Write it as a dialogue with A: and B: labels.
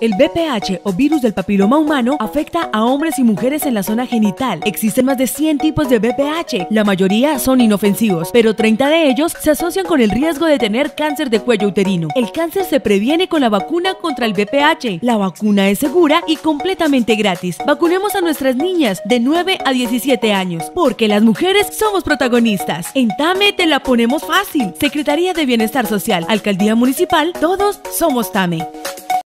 A: El BPH o virus del papiloma humano afecta a hombres y mujeres en la zona genital. Existen más de 100 tipos de BPH. La mayoría son inofensivos, pero 30 de ellos se asocian con el riesgo de tener cáncer de cuello uterino. El cáncer se previene con la vacuna contra el BPH. La vacuna es segura y completamente gratis. Vacunemos a nuestras niñas de 9 a 17 años, porque las mujeres somos protagonistas. En TAME te la ponemos fácil. Secretaría de Bienestar Social, Alcaldía Municipal, todos somos TAME.